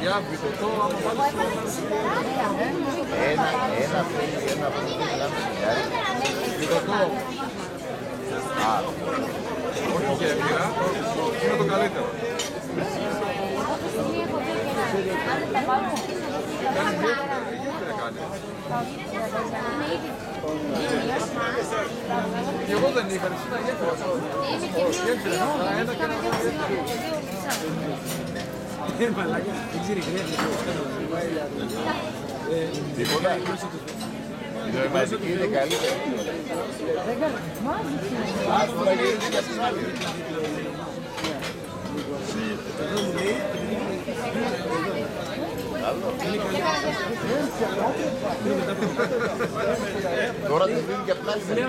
Για πείτε το, άμα βάλεις Ένα, ένα θέλει, ένα θέλει, ένα πιτωτό, και είναι το καλύτερο. Κάνει δεν. Και εγώ δεν είχα, εσύ να γέφυρα. Γέφυρα, και ένα ε, δεν ξέρει. Τίποτα. πούμε γίνεται και στις άλλες. Τώρα τη δίνει και από την άλλη μεριά.